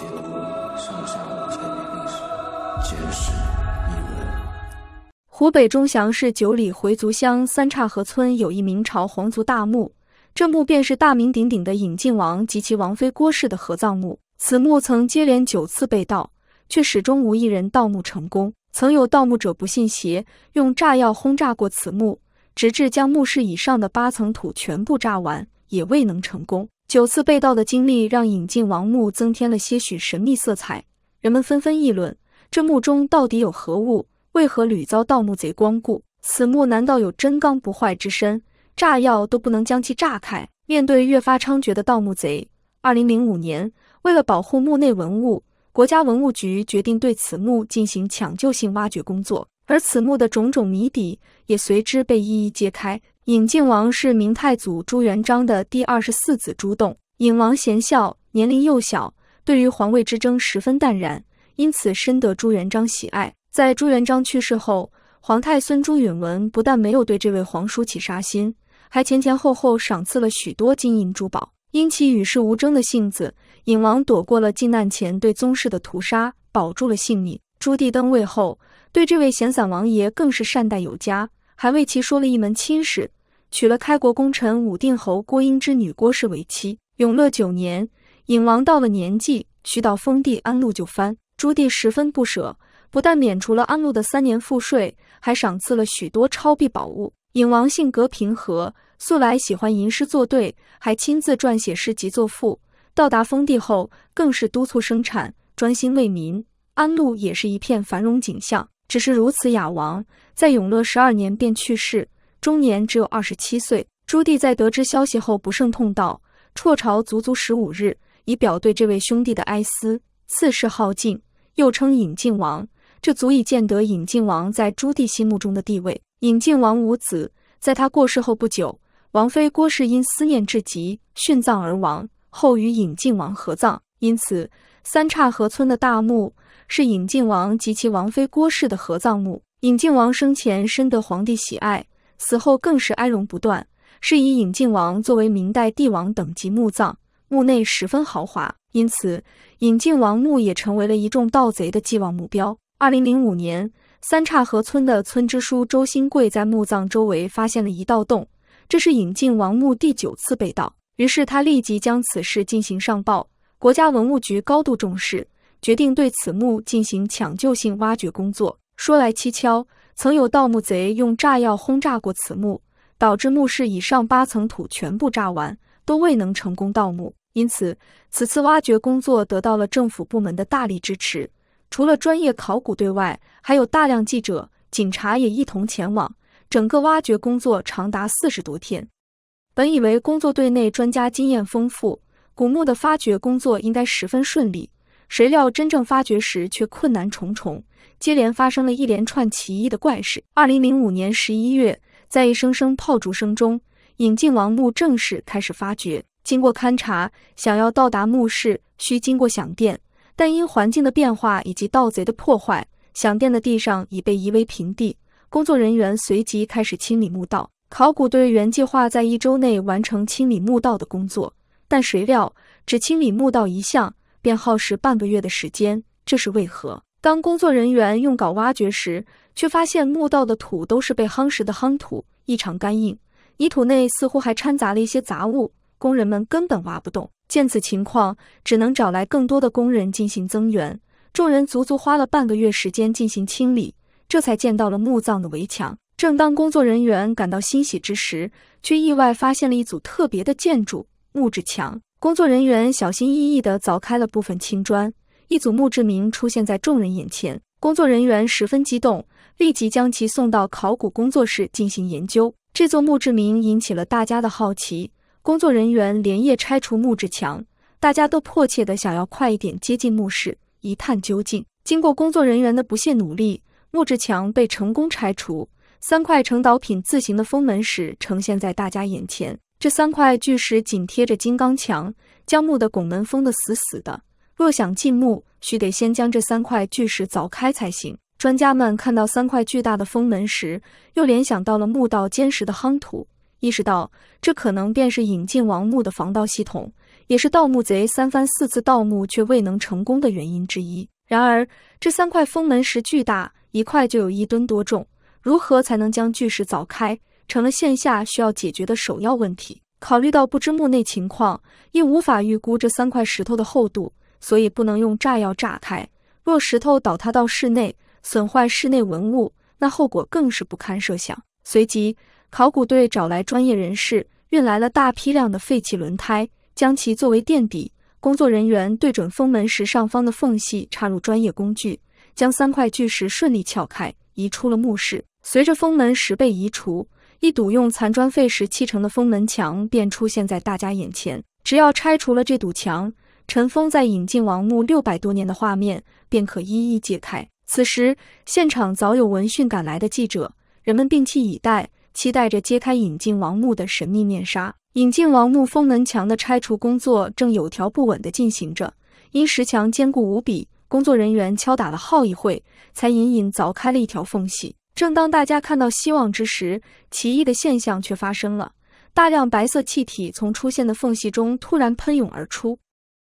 解读上下五千年历史，简史一文。湖北钟祥市九里回族乡三岔河村有一明朝皇族大墓，这墓便是大名鼎鼎的尹靖王及其王妃郭氏的合葬墓。此墓曾接连九次被盗，却始终无一人盗墓成功。曾有盗墓者不信邪，用炸药轰炸过此墓，直至将墓室以上的八层土全部炸完，也未能成功。九次被盗的经历让尹靖王墓增添了些许神秘色彩，人们纷纷议论：这墓中到底有何物？为何屡遭盗墓贼光顾？此墓难道有真刚不坏之身，炸药都不能将其炸开？面对越发猖獗的盗墓贼，二零零五年，为了保护墓内文物，国家文物局决定对此墓进行抢救性挖掘工作，而此墓的种种谜底也随之被一一揭开。尹靖王是明太祖朱元璋的第二十四子朱栋。尹王贤孝，年龄幼小，对于皇位之争十分淡然，因此深得朱元璋喜爱。在朱元璋去世后，皇太孙朱允文不但没有对这位皇叔起杀心，还前前后后赏赐了许多金银珠宝。因其与世无争的性子，尹王躲过了靖难前对宗室的屠杀，保住了性命。朱棣登位后，对这位闲散王爷更是善待有加，还为其说了一门亲事。娶了开国功臣武定侯郭英之女郭氏为妻。永乐九年，尹王到了年纪，需到封地安禄就藩。朱棣十分不舍，不但免除了安禄的三年赋税，还赏赐了许多钞币宝物。尹王性格平和，素来喜欢吟诗作对，还亲自撰写诗集作赋。到达封地后，更是督促生产，专心为民。安陆也是一片繁荣景象。只是如此雅王，在永乐十二年便去世。终年只有二十七岁。朱棣在得知消息后不胜痛悼，辍朝足足十五日，以表对这位兄弟的哀思。赐谥浩靖，又称尹靖王，这足以见得尹靖王在朱棣心目中的地位。尹靖王无子，在他过世后不久，王妃郭氏因思念至极，殉葬而亡，后与尹靖王合葬。因此，三岔河村的大墓是尹靖王及其王妃郭氏的合葬墓。尹靖王生前深得皇帝喜爱。死后更是哀荣不断，是以尹靖王作为明代帝王等级墓葬，墓内十分豪华，因此尹靖王墓也成为了一众盗贼的寄望目标。二零零五年，三岔河村的村支书周新贵在墓葬周围发现了一道洞，这是尹靖王墓第九次被盗，于是他立即将此事进行上报，国家文物局高度重视，决定对此墓进行抢救性挖掘工作。说来蹊跷。曾有盗墓贼用炸药轰炸过此墓，导致墓室以上八层土全部炸完，都未能成功盗墓。因此，此次挖掘工作得到了政府部门的大力支持。除了专业考古队外，还有大量记者、警察也一同前往。整个挖掘工作长达四十多天。本以为工作队内专家经验丰富，古墓的发掘工作应该十分顺利。谁料真正发掘时却困难重重，接连发生了一连串奇异的怪事。二零零五年十一月，在一声声炮竹声中，尹靖王墓正式开始发掘。经过勘察，想要到达墓室需经过响殿，但因环境的变化以及盗贼的破坏，响殿的地上已被夷为平地。工作人员随即开始清理墓道。考古队原计划在一周内完成清理墓道的工作，但谁料只清理墓道一项。便耗时半个月的时间，这是为何？当工作人员用镐挖掘时，却发现墓道的土都是被夯实的夯土，异常干硬，泥土内似乎还掺杂了一些杂物，工人们根本挖不动。见此情况，只能找来更多的工人进行增援。众人足足花了半个月时间进行清理，这才见到了墓葬的围墙。正当工作人员感到欣喜之时，却意外发现了一组特别的建筑——木质墙。工作人员小心翼翼地凿开了部分青砖，一组墓志铭出现在众人眼前。工作人员十分激动，立即将其送到考古工作室进行研究。这座墓志铭引起了大家的好奇，工作人员连夜拆除木质墙，大家都迫切地想要快一点接近墓室一探究竟。经过工作人员的不懈努力，木质墙被成功拆除，三块成岛品字形的封门石呈现在大家眼前。这三块巨石紧贴着金刚墙，将墓的拱门封得死死的。若想进墓，须得先将这三块巨石凿开才行。专家们看到三块巨大的封门石，又联想到了墓道坚实的夯土，意识到这可能便是引进王墓的防盗系统，也是盗墓贼三番四次盗墓却未能成功的原因之一。然而，这三块封门石巨大，一块就有一吨多重，如何才能将巨石凿开，成了线下需要解决的首要问题。考虑到不知墓内情况，亦无法预估这三块石头的厚度，所以不能用炸药炸开。若石头倒塌到室内，损坏室内文物，那后果更是不堪设想。随即，考古队找来专业人士，运来了大批量的废弃轮胎，将其作为垫底。工作人员对准封门石上方的缝隙，插入专业工具，将三块巨石顺利撬开，移出了墓室。随着封门石被移除，一堵用残砖废石砌成的封门墙便出现在大家眼前。只要拆除了这堵墙，尘封在引进王墓六百多年的画面便可一一揭开。此时，现场早有闻讯赶来的记者，人们屏气以待，期待着揭开引进王墓的神秘面纱。引进王墓封门墙的拆除工作正有条不紊地进行着，因石墙坚固无比，工作人员敲打了好一会，才隐隐凿开了一条缝隙。正当大家看到希望之时，奇异的现象却发生了：大量白色气体从出现的缝隙中突然喷涌而出，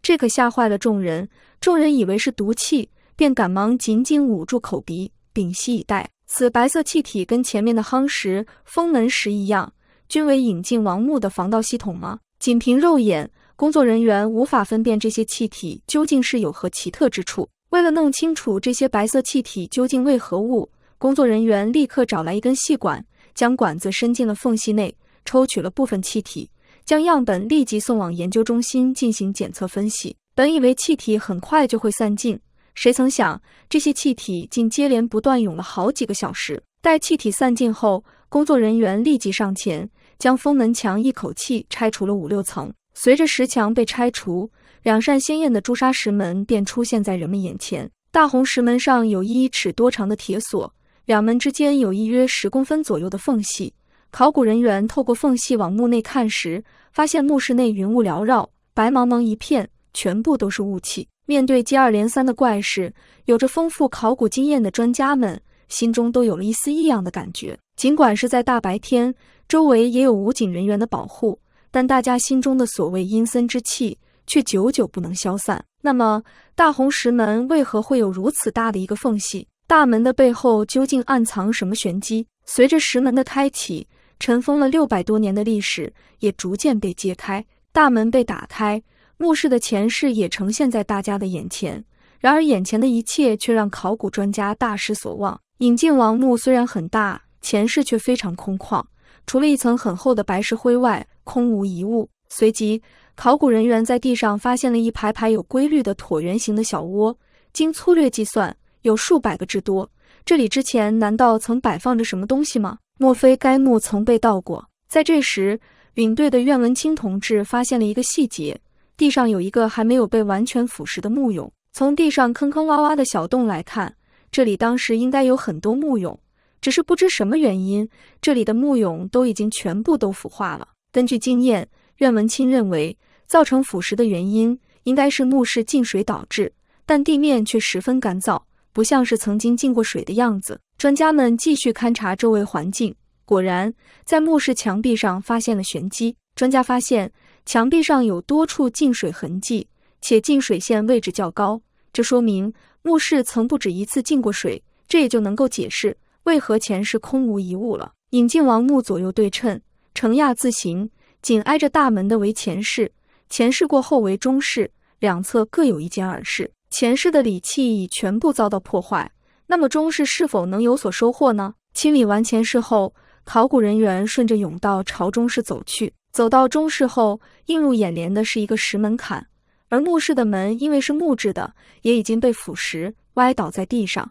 这可吓坏了众人。众人以为是毒气，便赶忙紧紧捂住口鼻，屏息以待。此白色气体跟前面的夯石、封门石一样，均为引进王墓的防盗系统吗？仅凭肉眼，工作人员无法分辨这些气体究竟是有何奇特之处。为了弄清楚这些白色气体究竟为何物，工作人员立刻找来一根细管，将管子伸进了缝隙内，抽取了部分气体，将样本立即送往研究中心进行检测分析。本以为气体很快就会散尽，谁曾想这些气体竟接连不断涌了好几个小时。待气体散尽后，工作人员立即上前，将封门墙一口气拆除了五六层。随着石墙被拆除，两扇鲜艳的朱砂石门便出现在人们眼前。大红石门上有一尺多长的铁锁。两门之间有一约十公分左右的缝隙，考古人员透过缝隙往墓内看时，发现墓室内云雾缭绕，白茫茫一片，全部都是雾气。面对接二连三的怪事，有着丰富考古经验的专家们心中都有了一丝异样的感觉。尽管是在大白天，周围也有武警人员的保护，但大家心中的所谓阴森之气却久久不能消散。那么，大红石门为何会有如此大的一个缝隙？大门的背后究竟暗藏什么玄机？随着石门的开启，尘封了六百多年的历史也逐渐被揭开。大门被打开，墓室的前世也呈现在大家的眼前。然而，眼前的一切却让考古专家大失所望。引进王墓虽然很大，前世却非常空旷，除了一层很厚的白石灰外，空无一物。随即，考古人员在地上发现了一排排有规律的椭圆形的小窝，经粗略计算。有数百个之多，这里之前难道曾摆放着什么东西吗？莫非该墓曾被盗过？在这时，领队的苑文清同志发现了一个细节：地上有一个还没有被完全腐蚀的木俑。从地上坑坑洼洼的小洞来看，这里当时应该有很多木俑，只是不知什么原因，这里的木俑都已经全部都腐化了。根据经验，苑文清认为，造成腐蚀的原因应该是墓室进水导致，但地面却十分干燥。不像是曾经进过水的样子。专家们继续勘察周围环境，果然在墓室墙壁上发现了玄机。专家发现墙壁上有多处进水痕迹，且进水线位置较高，这说明墓室曾不止一次进过水。这也就能够解释为何前世空无一物了。引进王墓左右对称，呈亚字形，紧挨着大门的为前室，前室过后为中室，两侧各有一间耳室。前世的礼器已全部遭到破坏，那么中室是否能有所收获呢？清理完前世后，考古人员顺着甬道朝中室走去。走到中室后，映入眼帘的是一个石门槛，而墓室的门因为是木质的，也已经被腐蚀，歪倒在地上。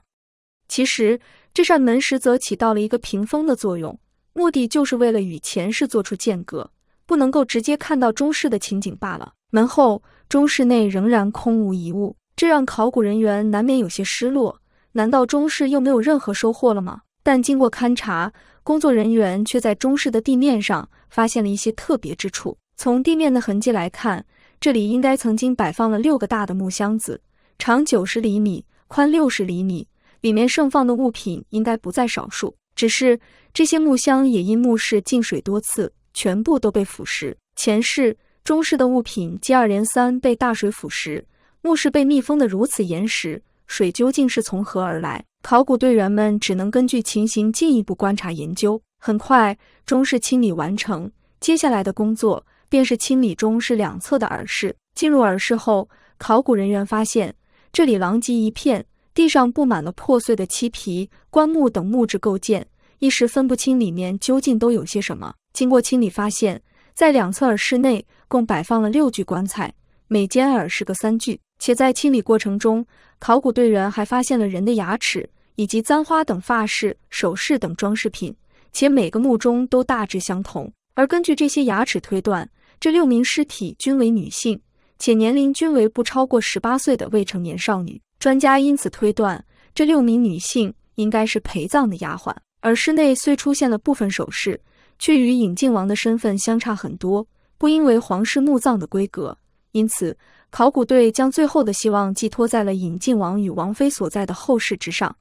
其实这扇门实则起到了一个屏风的作用，目的就是为了与前世做出间隔，不能够直接看到中室的情景罢了。门后，中室内仍然空无一物。这让考古人员难免有些失落。难道中室又没有任何收获了吗？但经过勘察，工作人员却在中室的地面上发现了一些特别之处。从地面的痕迹来看，这里应该曾经摆放了六个大的木箱子，长九十厘米，宽六十厘米，里面盛放的物品应该不在少数。只是这些木箱也因墓室进水多次，全部都被腐蚀。前世、中世的物品接二连三被大水腐蚀，墓室被密封得如此严实，水究竟是从何而来？考古队员们只能根据情形进一步观察研究。很快，中室清理完成，接下来的工作便是清理中室两侧的耳室。进入耳室后，考古人员发现这里狼藉一片，地上布满了破碎的漆皮、棺木等木质构件，一时分不清里面究竟都有些什么。经过清理，发现，在两侧耳室内共摆放了六具棺材，每间耳室各三具。且在清理过程中，考古队员还发现了人的牙齿以及簪花等发饰、首饰等装饰品，且每个墓中都大致相同。而根据这些牙齿推断，这六名尸体均为女性。且年龄均为不超过十八岁的未成年少女，专家因此推断，这六名女性应该是陪葬的丫鬟。而室内虽出现了部分首饰，却与尹靖王的身份相差很多，不应为皇室墓葬的规格。因此，考古队将最后的希望寄托在了尹靖王与王妃所在的后室之上。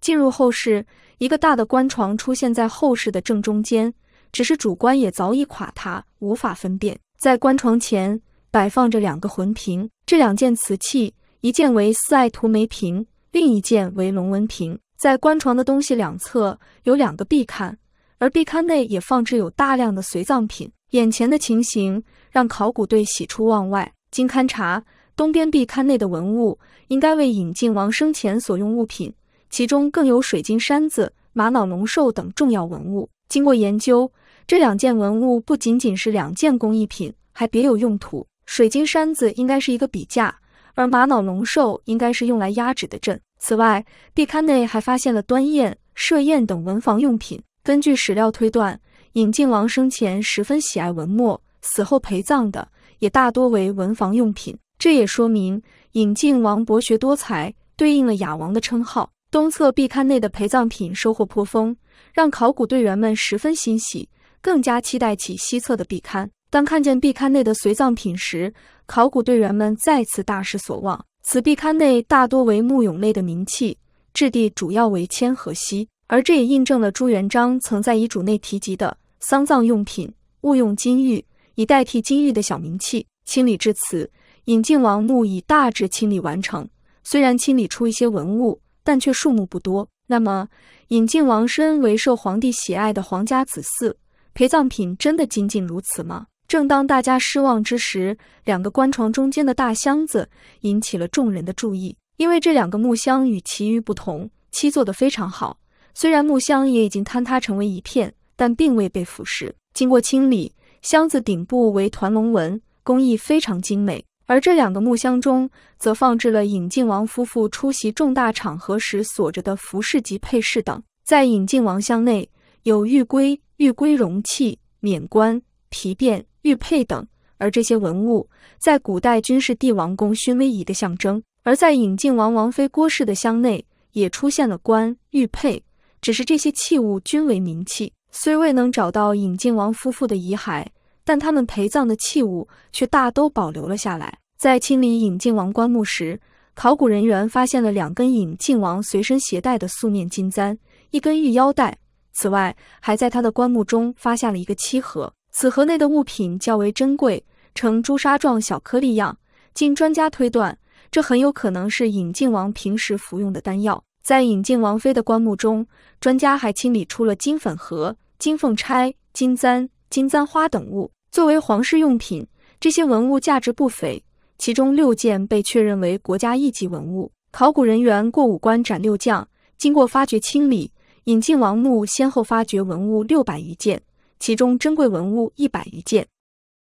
进入后室，一个大的棺床出现在后室的正中间，只是主棺也早已垮塌，无法分辨。在棺床前。摆放着两个魂瓶，这两件瓷器，一件为四爱图梅瓶，另一件为龙纹瓶。在棺床的东西两侧有两个壁龛，而壁龛内也放置有大量的随葬品。眼前的情形让考古队喜出望外。经勘查，东边壁龛内的文物应该为尹靖王生前所用物品，其中更有水晶山子、玛瑙龙兽等重要文物。经过研究，这两件文物不仅仅是两件工艺品，还别有用途。水晶山子应该是一个笔架，而玛瑙龙兽应该是用来压纸的阵。此外，壁龛内还发现了端砚、射砚等文房用品。根据史料推断，尹靖王生前十分喜爱文墨，死后陪葬的也大多为文房用品。这也说明尹靖王博学多才，对应了雅王的称号。东侧壁龛内的陪葬品收获颇丰，让考古队员们十分欣喜，更加期待起西侧的壁龛。当看见壁龛内的随葬品时，考古队员们再次大失所望。此壁龛内大多为木俑类的名器，质地主要为铅和锡，而这也印证了朱元璋曾在遗嘱内提及的丧葬用品勿用金玉，以代替金玉的小名器。清理至此，尹靖王墓已大致清理完成。虽然清理出一些文物，但却数目不多。那么，尹靖王身为受皇帝喜爱的皇家子嗣，陪葬品真的仅仅如此吗？正当大家失望之时，两个棺床中间的大箱子引起了众人的注意。因为这两个木箱与其余不同，漆做得非常好。虽然木箱也已经坍塌成为一片，但并未被腐蚀。经过清理，箱子顶部为团龙纹，工艺非常精美。而这两个木箱中，则放置了尹靖王夫妇出席重大场合时所着的服饰及配饰等。在尹靖王箱内有玉圭、玉圭容器、冕冠、皮鞭。玉佩等，而这些文物在古代均是帝王功勋威仪的象征。而在尹靖王王妃郭氏的箱内，也出现了冠、玉佩，只是这些器物均为名器，虽未能找到尹靖王夫妇的遗骸，但他们陪葬的器物却大都保留了下来。在清理尹靖王棺木时，考古人员发现了两根尹靖王随身携带的素面金簪，一根玉腰带。此外，还在他的棺木中发现了一个漆盒。此盒内的物品较为珍贵，呈朱砂状小颗粒样。经专家推断，这很有可能是尹靖王平时服用的丹药。在引进王妃的棺木中，专家还清理出了金粉盒、金凤钗、金簪、金簪花等物，作为皇室用品。这些文物价值不菲，其中六件被确认为国家一级文物。考古人员过五关斩六将，经过发掘清理，引进王墓先后发掘文物六百余件。其中珍贵文物一百余件。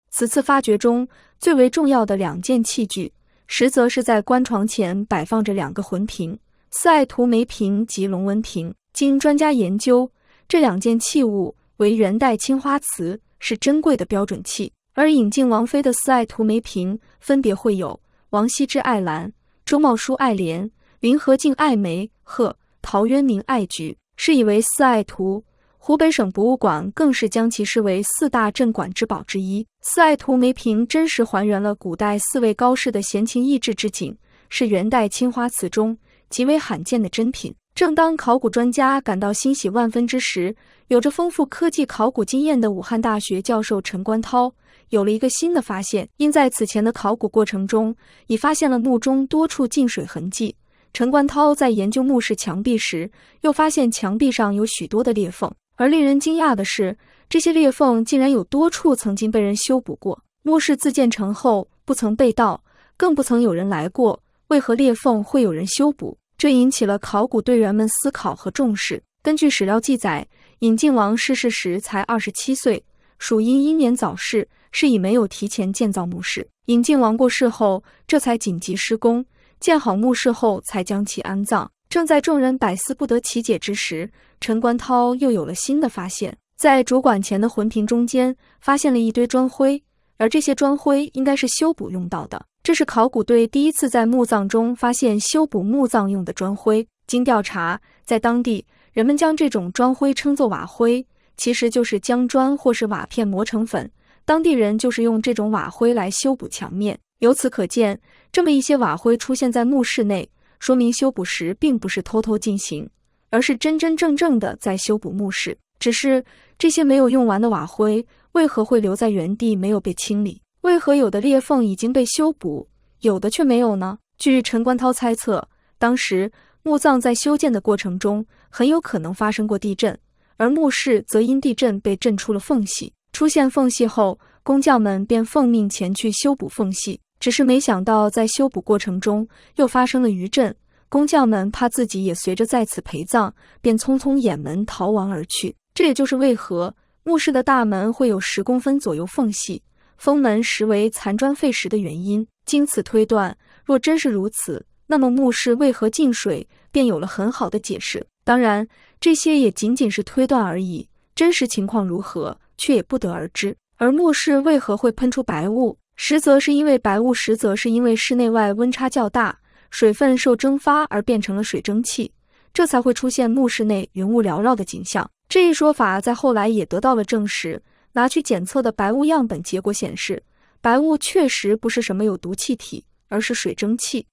此次发掘中最为重要的两件器具，实则是在棺床前摆放着两个魂瓶——四爱图梅瓶及龙纹瓶。经专家研究，这两件器物为元代青花瓷，是珍贵的标准器。而尹靖王妃的四爱图梅瓶，分别绘有王羲之爱兰、周茂书爱莲、林和靖爱梅鹤、陶渊明爱菊，是以为四爱图。湖北省博物馆更是将其视为四大镇馆之宝之一。四爱图梅瓶真实还原了古代四位高士的闲情逸致之景，是元代青花瓷中极为罕见的珍品。正当考古专家感到欣喜万分之时，有着丰富科技考古经验的武汉大学教授陈观涛有了一个新的发现。因在此前的考古过程中，已发现了墓中多处进水痕迹。陈观涛在研究墓室墙壁时，又发现墙壁上有许多的裂缝。而令人惊讶的是，这些裂缝竟然有多处曾经被人修补过。墓室自建成后不曾被盗，更不曾有人来过，为何裂缝会有人修补？这引起了考古队员们思考和重视。根据史料记载，尹敬王逝世时才二十七岁，属因英年早逝，是以没有提前建造墓室。尹敬王过世后，这才紧急施工，建好墓室后才将其安葬。正在众人百思不得其解之时，陈观涛又有了新的发现，在主管前的魂瓶中间发现了一堆砖灰，而这些砖灰应该是修补用到的。这是考古队第一次在墓葬中发现修补墓葬用的砖灰。经调查，在当地人们将这种砖灰称作瓦灰，其实就是将砖或是瓦片磨成粉，当地人就是用这种瓦灰来修补墙面。由此可见，这么一些瓦灰出现在墓室内，说明修补时并不是偷偷进行，而是真真正正的在修补墓室。只是这些没有用完的瓦灰为何会留在原地没有被清理？为何有的裂缝已经被修补，有的却没有呢？据陈观涛猜测，当时墓葬在修建的过程中，很有可能发生过地震，而墓室则因地震被震出了缝隙。出现缝隙后，工匠们便奉命前去修补缝隙。只是没想到，在修补过程中又发生了余震，工匠们怕自己也随着在此陪葬，便匆匆掩门逃亡而去。这也就是为何墓室的大门会有十公分左右缝隙。封门实为残砖废石的原因。经此推断，若真是如此，那么墓室为何进水，便有了很好的解释。当然，这些也仅仅是推断而已，真实情况如何，却也不得而知。而墓室为何会喷出白雾，实则是因为白雾，实则是因为室内外温差较大，水分受蒸发而变成了水蒸气，这才会出现墓室内云雾缭绕的景象。这一说法在后来也得到了证实。拿去检测的白雾样本结果显示，白雾确实不是什么有毒气体，而是水蒸气。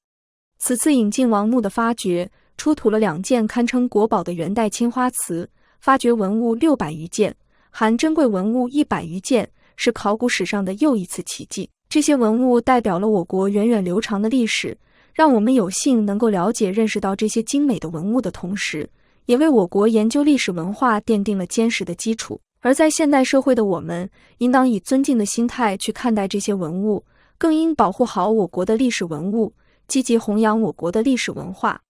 此次引进王墓的发掘，出土了两件堪称国宝的元代青花瓷，发掘文物六百余件，含珍贵文物一百余件，是考古史上的又一次奇迹。这些文物代表了我国源远流长的历史，让我们有幸能够了解、认识到这些精美的文物的同时，也为我国研究历史文化奠定了坚实的基础。而在现代社会的我们，应当以尊敬的心态去看待这些文物，更应保护好我国的历史文物，积极弘扬我国的历史文化。